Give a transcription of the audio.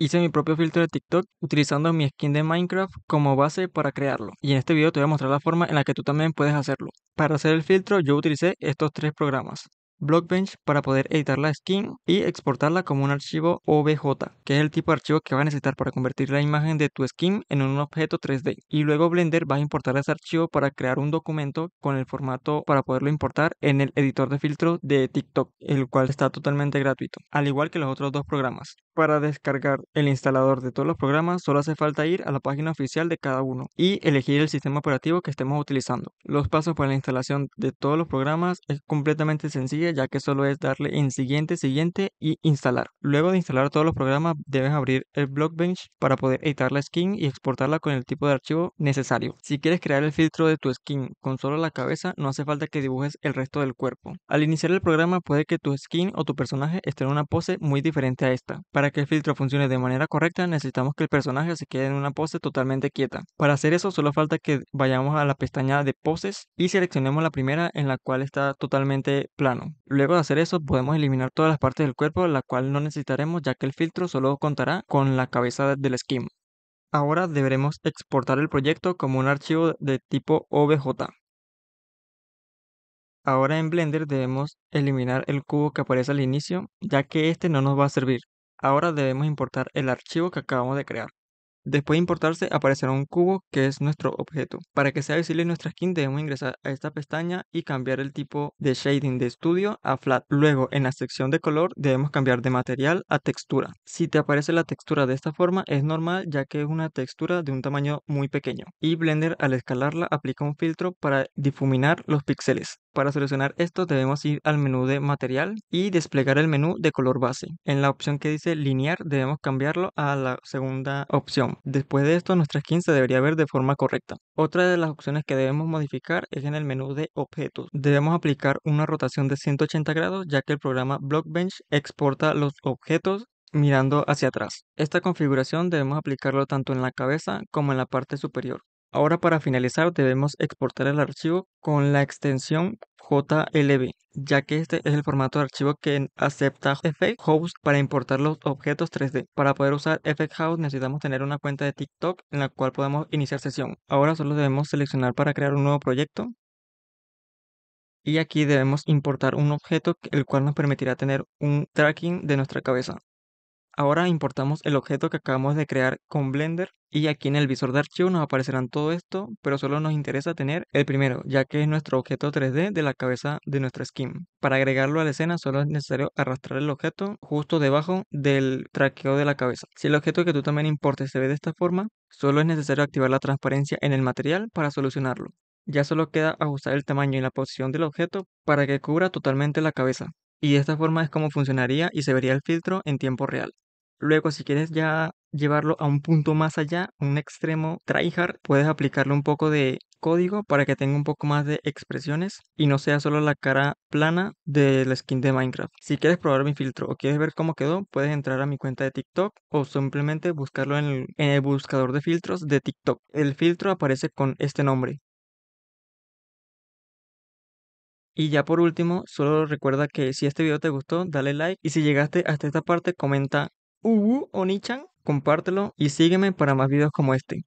Hice mi propio filtro de TikTok utilizando mi skin de Minecraft como base para crearlo. Y en este video te voy a mostrar la forma en la que tú también puedes hacerlo. Para hacer el filtro yo utilicé estos tres programas. Blockbench para poder editar la skin y exportarla como un archivo OBJ, que es el tipo de archivo que vas a necesitar para convertir la imagen de tu skin en un objeto 3D. Y luego Blender va a importar ese archivo para crear un documento con el formato para poderlo importar en el editor de filtro de TikTok, el cual está totalmente gratuito, al igual que los otros dos programas. Para descargar el instalador de todos los programas solo hace falta ir a la página oficial de cada uno y elegir el sistema operativo que estemos utilizando. Los pasos para la instalación de todos los programas es completamente sencilla ya que solo es darle en siguiente, siguiente y instalar. Luego de instalar todos los programas debes abrir el Blockbench para poder editar la skin y exportarla con el tipo de archivo necesario. Si quieres crear el filtro de tu skin con solo la cabeza no hace falta que dibujes el resto del cuerpo. Al iniciar el programa puede que tu skin o tu personaje esté en una pose muy diferente a esta. Para que el filtro funcione de manera correcta, necesitamos que el personaje se quede en una pose totalmente quieta. Para hacer eso, solo falta que vayamos a la pestaña de poses y seleccionemos la primera en la cual está totalmente plano. Luego de hacer eso, podemos eliminar todas las partes del cuerpo, la cual no necesitaremos ya que el filtro solo contará con la cabeza del skin. Ahora deberemos exportar el proyecto como un archivo de tipo OBJ. Ahora en Blender debemos eliminar el cubo que aparece al inicio, ya que este no nos va a servir. Ahora debemos importar el archivo que acabamos de crear. Después de importarse aparecerá un cubo que es nuestro objeto. Para que sea visible nuestra skin debemos ingresar a esta pestaña y cambiar el tipo de shading de estudio a flat. Luego en la sección de color debemos cambiar de material a textura. Si te aparece la textura de esta forma es normal ya que es una textura de un tamaño muy pequeño. Y Blender al escalarla aplica un filtro para difuminar los píxeles. Para solucionar esto debemos ir al menú de material y desplegar el menú de color base. En la opción que dice linear debemos cambiarlo a la segunda opción Después de esto, nuestra skin se debería ver de forma correcta. Otra de las opciones que debemos modificar es en el menú de objetos. Debemos aplicar una rotación de 180 grados ya que el programa Blockbench exporta los objetos mirando hacia atrás. Esta configuración debemos aplicarlo tanto en la cabeza como en la parte superior. Ahora para finalizar debemos exportar el archivo con la extensión JLB, ya que este es el formato de archivo que acepta House para importar los objetos 3D. Para poder usar House necesitamos tener una cuenta de TikTok en la cual podemos iniciar sesión. Ahora solo debemos seleccionar para crear un nuevo proyecto. Y aquí debemos importar un objeto el cual nos permitirá tener un tracking de nuestra cabeza. Ahora importamos el objeto que acabamos de crear con Blender y aquí en el visor de archivo nos aparecerán todo esto, pero solo nos interesa tener el primero, ya que es nuestro objeto 3D de la cabeza de nuestra skin. Para agregarlo a la escena solo es necesario arrastrar el objeto justo debajo del traqueo de la cabeza. Si el objeto que tú también importes se ve de esta forma, solo es necesario activar la transparencia en el material para solucionarlo. Ya solo queda ajustar el tamaño y la posición del objeto para que cubra totalmente la cabeza. Y de esta forma es como funcionaría y se vería el filtro en tiempo real. Luego, si quieres ya llevarlo a un punto más allá, un extremo tryhard, puedes aplicarle un poco de código para que tenga un poco más de expresiones y no sea solo la cara plana de la skin de Minecraft. Si quieres probar mi filtro o quieres ver cómo quedó, puedes entrar a mi cuenta de TikTok o simplemente buscarlo en el, en el buscador de filtros de TikTok. El filtro aparece con este nombre, Y ya por último, solo recuerda que si este video te gustó, dale like y si llegaste hasta esta parte, comenta Uwu Onichan, compártelo y sígueme para más videos como este.